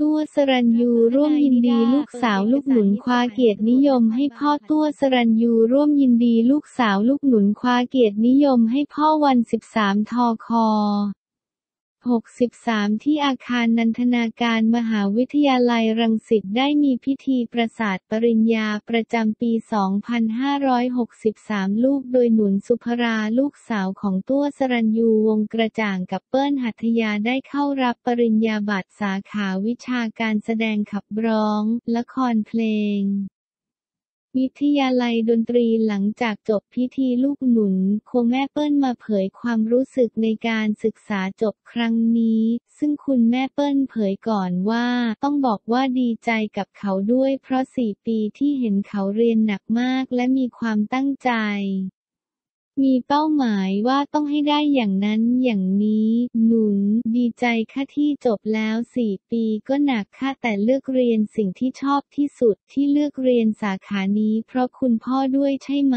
ตัวสรัญยูร่วมยินดีลูกสาวลูกหนุนคว้าเกียรตินิยมให้พ่อตัวสรัญยูร่วมยินดีลูกสาวลูกหนุนคว้าเกียรตินิยมให้พ่อวัน 13ทอค 63 ที่อาคารนันทนาการมหาวิทยาลัยรังสิตได้มีพิธีประสาทปริญญาประจำปี 2563 ลูกโดยหนุนสุภราลูกสาวของตัวสรัญยูวงกระจ่างกับเปิ้ลหัตยาได้เข้ารับปริญญาบัตรสาขาวิชาการแสดงขับร้อง ละครเพลง วิทยาลัยดนตรีหลังจากจบพิธีลูกหนุนโคแม่เปิ้ลมาเผยความรู้สึกในการศึกษาจบครั้งนี้ ซึ่งคุณแม่เปิ้ลเผยก่อนว่า ต้องบอกว่าดีใจกับเขาด้วยเพราะสี่ปีที่เห็นเขาเรียนหนักมากและมีความตั้งใจ มีเป้าหมายว่าต้องให้ได้อย่างนั้นอย่างนี้ หนุน ดีใจค่ะที่จบแล้วสี่ปีก็หนักค่ะแต่เลือกเรียนสิ่งที่ชอบที่สุดที่เลือกเรียนสาขานี้เพราะคุณพ่อด้วยใช่ไหม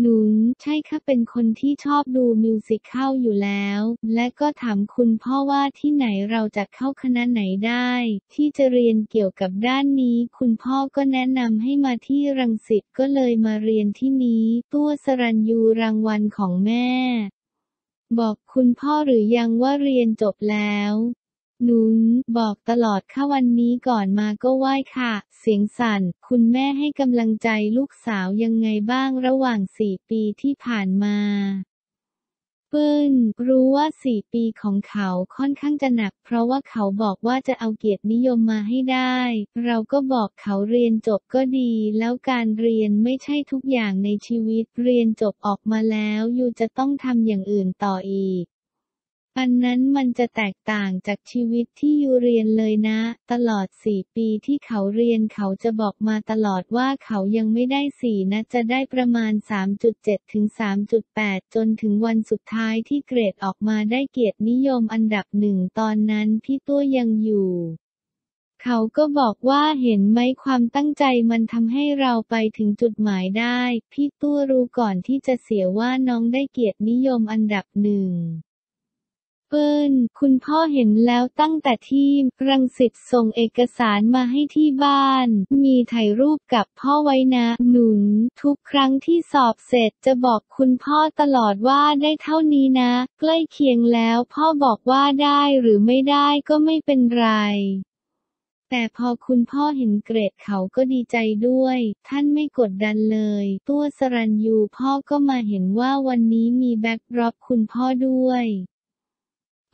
หนุน ใช่ค่ะเป็นคนที่ชอบดูมิวสิคเข้าอยู่แล้ว และก็ถามคุณพ่อว่าที่ไหนเราจะเข้าคณะไหนได้ ที่จะเรียนเกี่ยวกับด้านนี้ คุณพ่อก็แนะนำให้มาที่รังสิตก็เลยมาเรียนที่นี้ ตัวสรัญยูรางวัลของแม่บอกคุณพ่อหรือยังว่าเรียนจบแล้ว หนุน บอกตลอดค่ะวันนี้ก่อนมาก็ไหว้ค่ะ เสียงสั่น คุณแม่ให้กำลังใจลูกสาวยังไงบ้างระหว่างสี่ปีที่ผ่านมาเปิ้ลรู้ว่าสี่ปีของเขาค่อนข้างจะหนัก เพราะว่าเขาบอกว่าจะเอาเกียรตินิยมมาให้ได้ เราก็บอกเขาเรียนจบก็ดี แล้วการเรียนไม่ใช่ทุกอย่างในชีวิต เรียนจบออกมาแล้ว อยู่จะต้องทำอย่างอื่นต่ออีก อันนั้นมันจะแตกต่างจากชีวิตที่ยูเรียนเลยนะ ตลอดสี่ปีที่เขาเรียนเขาจะบอกมาตลอดว่าเขายังไม่ได้สี่นะจะได้ประมาณ 3.7 ถึง 3.8 จนถึงวันสุดท้ายที่เกรดออกมาได้เกียรตินิยมอันดับหนึ่งตอนนั้นพี่ตัวยังอยู่เขาก็บอกว่าเห็นไหมความตั้งใจมันทำให้เราไปถึงจุดหมายได้ พี่ตัวรู้ก่อนที่จะเสียว่าน้องได้เกียรตินิยมอันดับหนึ่ง เปิ้ล คุณพ่อเห็นแล้วตั้งแต่ที่รังสิตส่งเอกสารมาให้ที่บ้าน มีถ่ายรูปกับพ่อไว้นะ หนุน ทุกครั้งที่สอบเสร็จจะบอกคุณพ่อตลอดว่าได้เท่านี้นะ ใกล้เคียงแล้วพ่อบอกว่าได้หรือไม่ได้ก็ไม่เป็นไรแต่พอคุณพ่อเห็นเกรดเขาก็ดีใจด้วย ท่านไม่กดดันเลย ตั้ว ศรัณยูพ่อก็มาเห็นว่าวันนี้มี backdrop คุณพ่อด้วย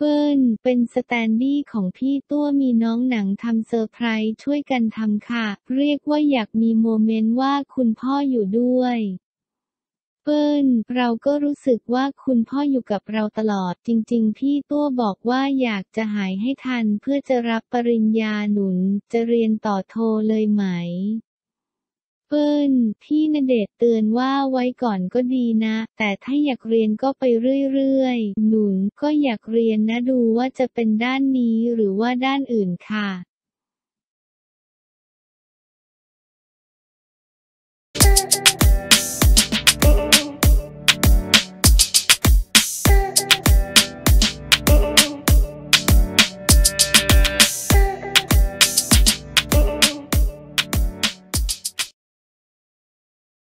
เปิ้ล เป็น standee ของพี่ตั้วมีน้องหนุนทำเซอร์ไพรส์ช่วยกันทำค่ะ เรียกว่าอยากมี moment ว่าคุณพ่ออยู่ด้วยเปิ้ลเราก็รู้สึกว่าคุณพ่ออยู่กับเราตลอด จริง ๆ พี่ตั้วบอกว่าอยากจะหายให้ทันเพื่อจะรับปริญญาหนุน จะเรียนต่อโทเลยไหม ปิ้น พี่ณเดชเตือนว่าไว้ก่อนก็ดีนะ แต่ถ้าอยากเรียนก็ไปเรื่อยๆ หนุนก็อยากเรียนนะดูว่าจะเป็นด้านนี้หรือว่าด้านอื่นค่ะ